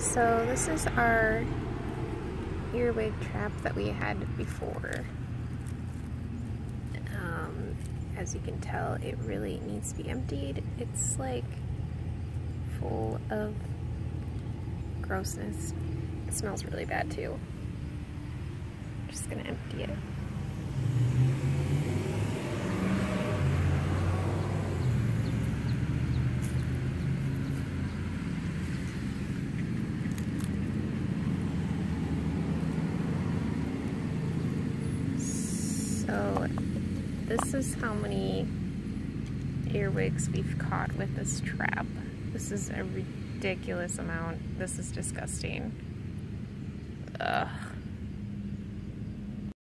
So this is our earwig trap that we had before. Um, as you can tell, it really needs to be emptied. It's like full of grossness. It smells really bad too. I'm just gonna empty it. So this is how many earwigs we've caught with this trap. This is a ridiculous amount. This is disgusting. Ugh.